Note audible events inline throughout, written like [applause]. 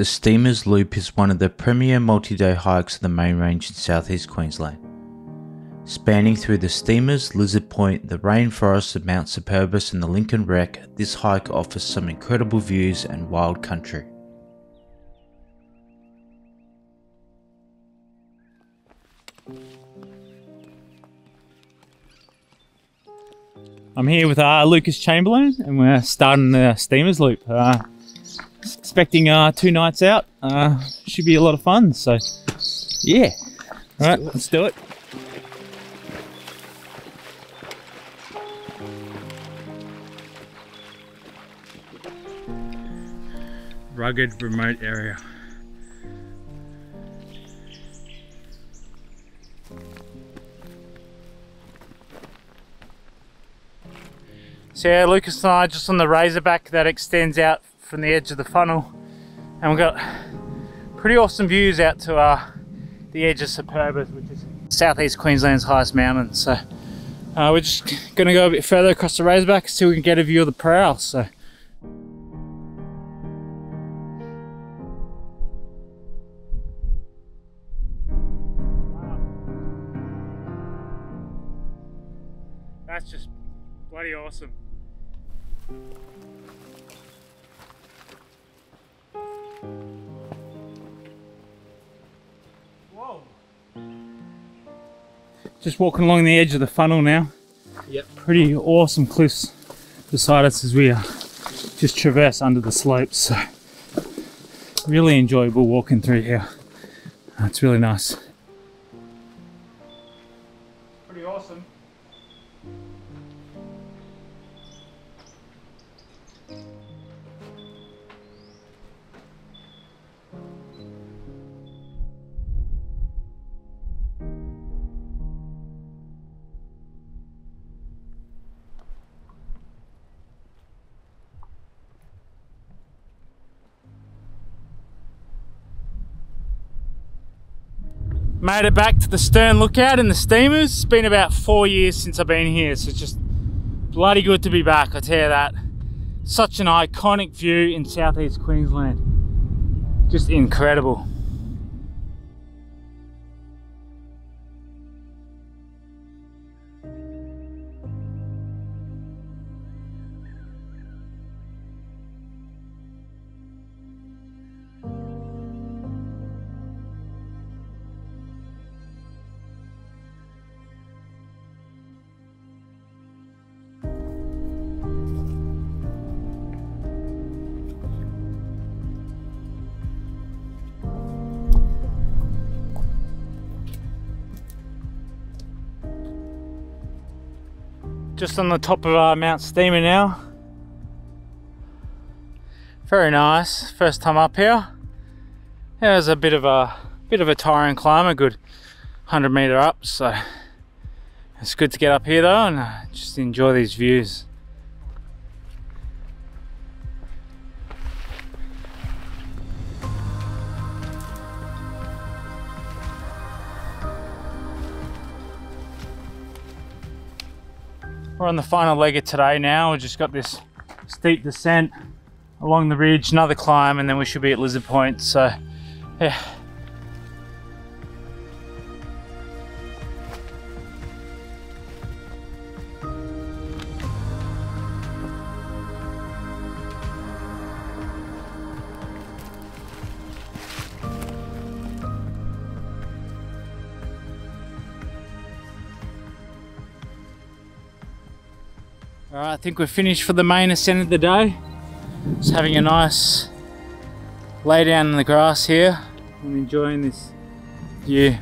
The Steamers Loop is one of the premier multi-day hikes of the main range in southeast Queensland. Spanning through the Steamers, Lizard Point, the rainforests of Mount Superbus and the Lincoln Wreck, this hike offers some incredible views and wild country. I'm here with uh, Lucas Chamberlain and we're starting the Steamers Loop. Uh, expecting uh, two nights out. Uh, should be a lot of fun. So, yeah. All right, let's do it. Rugged remote area. So yeah, Lucas and I just on the Razorback that extends out from the edge of the funnel. And we've got pretty awesome views out to uh, the edge of Superbus which is southeast Queensland's highest mountain. So uh, we're just gonna go a bit further across the Razorback so we can get a view of the Prow so Just walking along the edge of the funnel now. Yep. Pretty awesome cliffs beside us as we uh, just traverse under the slopes. So really enjoyable walking through here. It's really nice. Made it back to the stern lookout in the steamers. It's been about four years since I've been here, so it's just bloody good to be back, I tell you that. Such an iconic view in southeast Queensland. Just incredible. Just on the top of uh, Mount Steamer now. Very nice. First time up here. Yeah, it was a bit of a bit of a tiring climb, a good 100 meter up. So it's good to get up here though and uh, just enjoy these views. We're on the final leg of today now. We've just got this steep descent along the ridge, another climb, and then we should be at Lizard Point. So, yeah. All right, I think we're finished for the main ascent of the day. Just having a nice lay down in the grass here. I'm enjoying this view.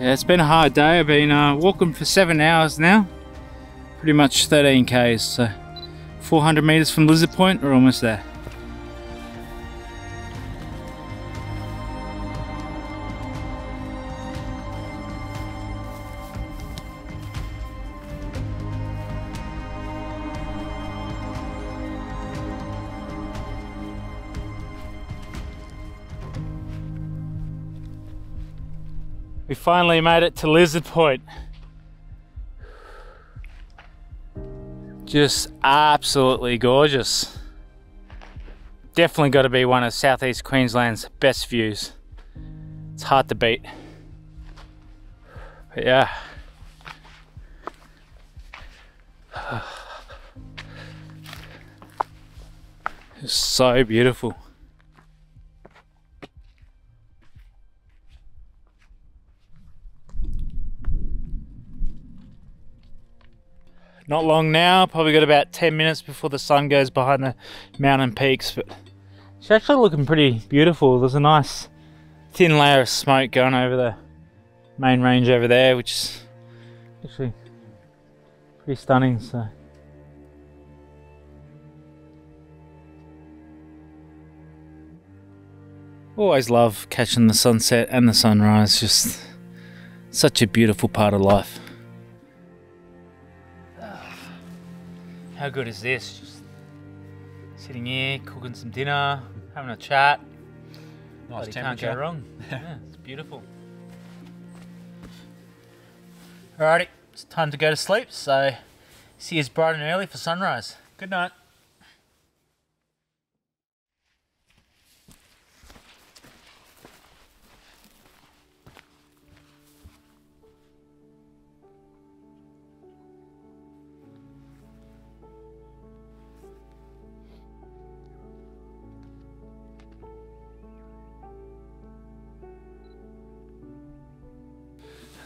Yeah, it's been a hard day. I've been uh, walking for seven hours now. Pretty much 13 k's, so 400 meters from Lizard Point, we're almost there. We finally made it to Lizard Point. Just absolutely gorgeous. definitely got to be one of southeast Queensland's best views. It's hard to beat. But yeah. [sighs] It's so beautiful. Not long now, probably got about 10 minutes before the sun goes behind the mountain peaks, but it's actually looking pretty beautiful. There's a nice thin layer of smoke going over the main range over there, which is actually pretty stunning. So. Always love catching the sunset and the sunrise, just such a beautiful part of life. How good is this? Just sitting here, cooking some dinner, having a chat. Nice Bloody can't go wrong. [laughs] yeah, it's beautiful. Alrighty, it's time to go to sleep, so see you bright and early for sunrise. Good night.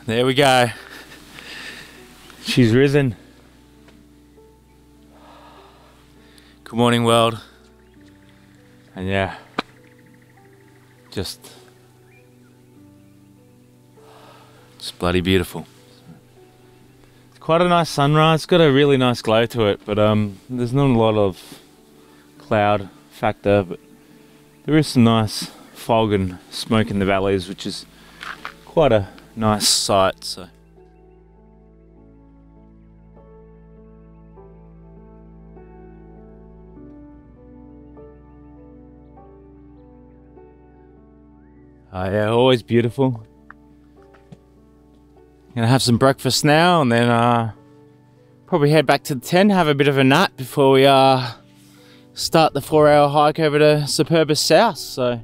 There we go. She's risen. Good morning, world. And yeah, just, just bloody beautiful. It's quite a nice sunrise. It's got a really nice glow to it, but um, there's not a lot of cloud factor, but there is some nice fog and smoke in the valleys, which is quite a nice sight. So. Uh, yeah, always beautiful. Gonna have some breakfast now and then uh, probably head back to the tent, have a bit of a nap before we uh, start the four hour hike over to Superbus South. So.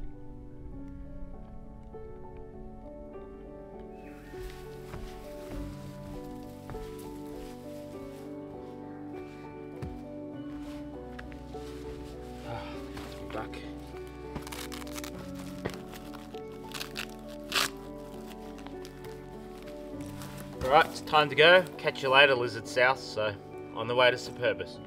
Time to go. Catch you later, Lizard South. So, on the way to Superbus.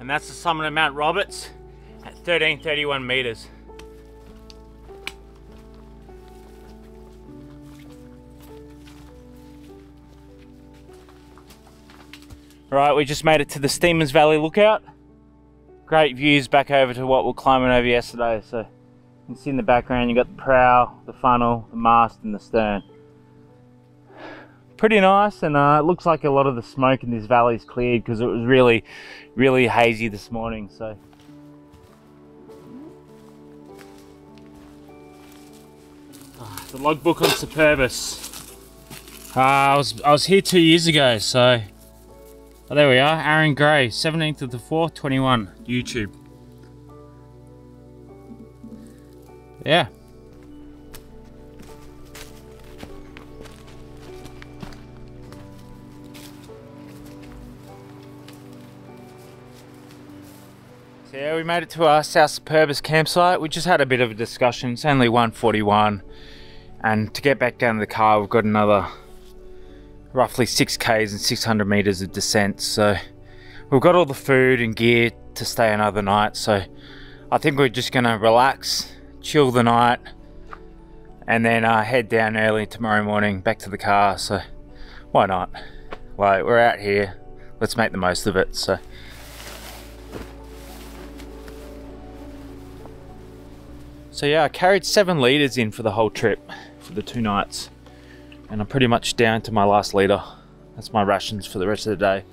And that's the summit of Mount Roberts at 1331 meters. Right, we just made it to the Steamers Valley Lookout. Great views back over to what we we're climbing over yesterday. So you can see in the background, you got the prow, the funnel, the mast, and the stern. Pretty nice, and uh, it looks like a lot of the smoke in this valley is cleared because it was really, really hazy this morning. So Ah, the logbook on Superbus. Uh, I was I was here two years ago, so oh, there we are. Aaron Gray, 17th of the 4th, 21, YouTube. Yeah. So yeah, we made it to our South Superbus campsite. We just had a bit of a discussion. It's only 141, and to get back down to the car, we've got another roughly six k's and 600 meters of descent. So we've got all the food and gear to stay another night. So I think we're just gonna relax, chill the night, and then uh, head down early tomorrow morning back to the car. So why not? Like we're out here, let's make the most of it. So. So yeah, I carried seven litres in for the whole trip, for the two nights and I'm pretty much down to my last litre. That's my rations for the rest of the day.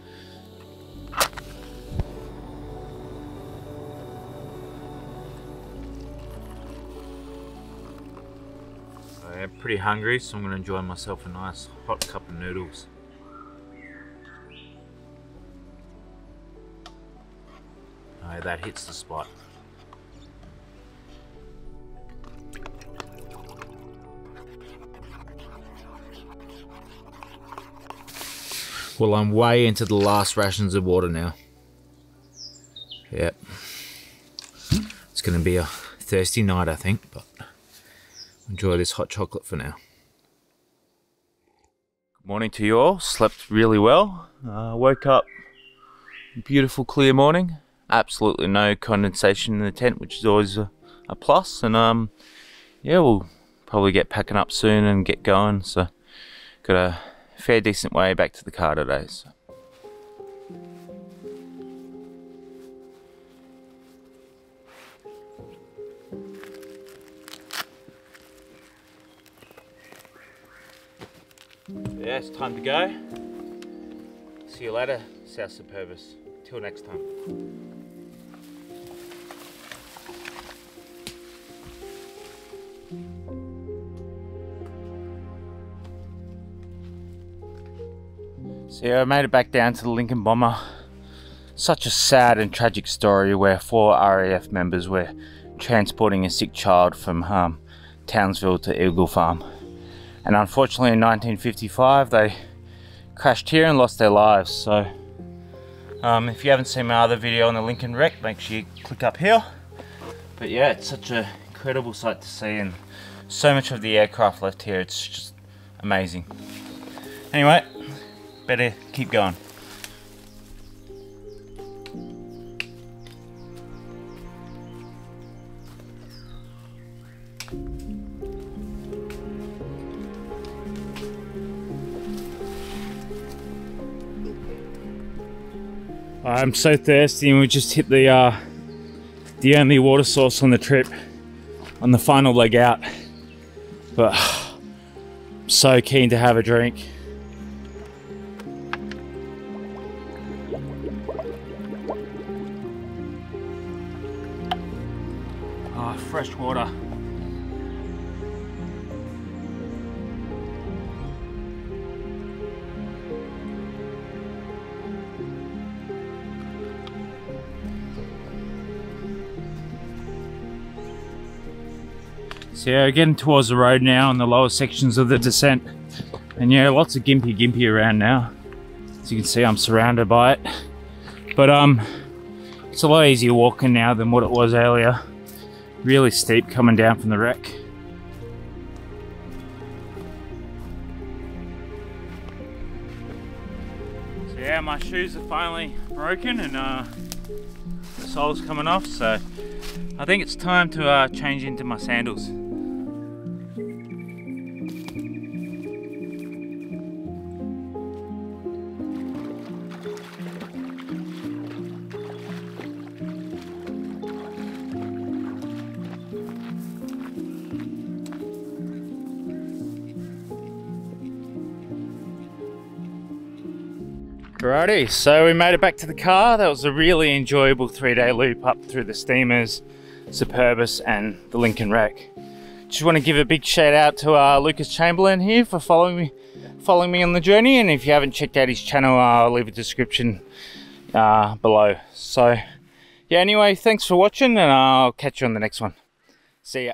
I'm pretty hungry, so I'm gonna enjoy myself a nice hot cup of noodles. Oh, that hits the spot. Well, I'm way into the last rations of water now. Yep. It's going to be a thirsty night, I think, but enjoy this hot chocolate for now. Good morning to you all. Slept really well. Uh, woke up beautiful clear morning. Absolutely no condensation in the tent, which is always a, a plus. And um, yeah, we'll probably get packing up soon and get going. So got a fair decent way back to the car today. So. Yeah, it's time to go. See you later, South Superbus. Till next time. Yeah, I made it back down to the Lincoln Bomber. Such a sad and tragic story where four RAAF members were transporting a sick child from um, Townsville to Eagle Farm. And unfortunately in 1955 they crashed here and lost their lives. So um, if you haven't seen my other video on the Lincoln wreck, make sure you click up here. But yeah, it's such an incredible sight to see and so much of the aircraft left here. It's just amazing. Anyway, better keep going. I'm so thirsty and we just hit the uh, the only water source on the trip on the final leg out. But I'm [sighs] so keen to have a drink. Oh, fresh water. So yeah, getting towards the road now in the lower sections of the descent. And yeah, lots of gympie gympie around now. As you can see, I'm surrounded by it. But um, it's a lot easier walking now than what it was earlier. Really steep coming down from the wreck. So yeah, my shoes are finally broken and uh, the sole's coming off. So I think it's time to uh, change into my sandals. Alrighty, so we made it back to the car. That was a really enjoyable three-day loop up through the steamers, Superbus and the Lincoln Wreck. Just want to give a big shout out to uh, Lucas Chamberlain here for following me, following me on the journey. And if you haven't checked out his channel, I'll leave a description uh, below. So yeah, anyway, thanks for watching and I'll catch you on the next one. See ya.